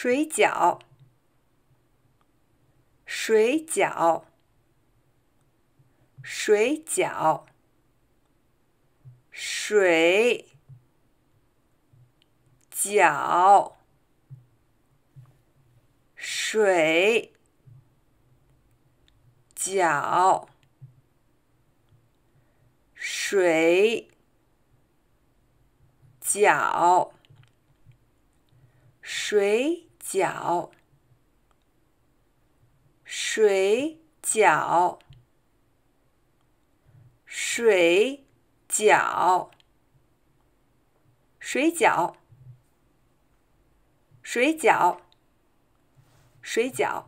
水饺，水饺，水饺，水饺，水饺，水饺。水饺，水饺，水饺，水饺，水饺，水饺。